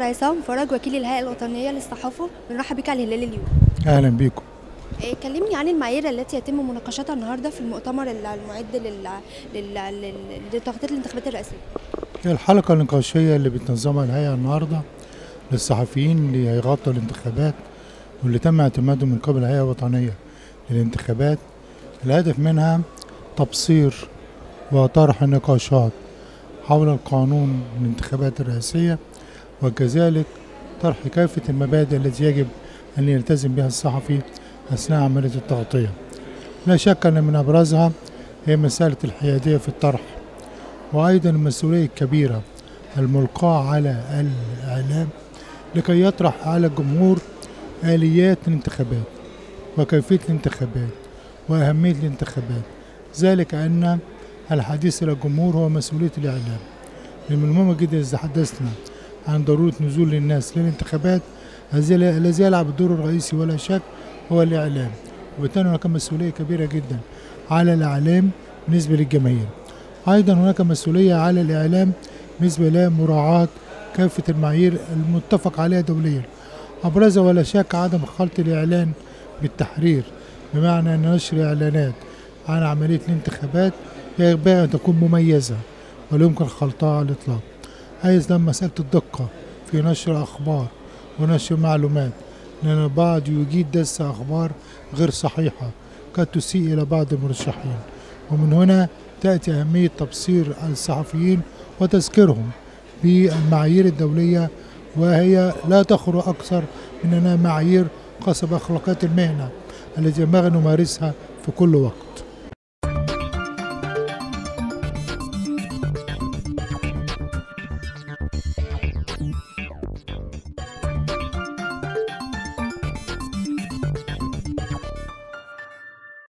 مستر عصام فرج وكيل الهيئة الوطنية للصحافة. بنرحب بك على الهلال اليوم. أهلا بيكم. إيه، كلمني عن المعايير التي يتم مناقشتها النهارده في المؤتمر ال- المعد لل... لل... لتغطية الانتخابات الرئاسية. الحلقة النقاشية اللي بتنظمها الهيئة النهارده للصحفيين اللي هيغطوا الانتخابات واللي تم اعتماده من قبل الهيئه الوطنيه للانتخابات. الهدف منها تبصير وطرح نقاشات حول القانون الانتخابات الرئاسية وكذلك طرح كافة المبادئ التي يجب أن يلتزم بها الصحفي أثناء عملية التغطية. لا شك أن من أبرزها هي مسألة الحيادية في الطرح وأيضا المسؤولية الكبيرة الملقاة على الإعلام لكي يطرح على الجمهور آليات الانتخابات وكيفية الانتخابات وأهمية الانتخابات. ذلك أن الحديث إلى الجمهور هو مسؤولية الإعلام. من المهم جدا إذا حدثنا عن ضرورة نزول الناس للانتخابات الذي يلعب الدور الرئيسي ولا شك هو الإعلام. وبالتالي هناك مسؤولية كبيرة جدا على الإعلام بالنسبة للجماهير. أيضا هناك مسؤولية على الإعلام بالنسبة لمراعاة كافة المعايير المتفق عليها دوليا. أبرزها ولا شك عدم خلط الإعلان بالتحرير بمعنى أن نشر إعلانات عن عملية الانتخابات ينبغي أن تكون مميزة ولا يمكن خلطها على الإطلاق. أيضا مسألة الدقة في نشر أخبار ونشر معلومات لأن البعض يجيد دس أخبار غير صحيحة قد تسيء إلى بعض المرشحين. ومن هنا تأتي أهمية تبصير الصحفيين وتذكيرهم بالمعايير الدولية وهي لا تخرج أكثر من أنها معايير خاصة بأخلاقيات المهنة التي ينبغي نمارسها في كل وقت.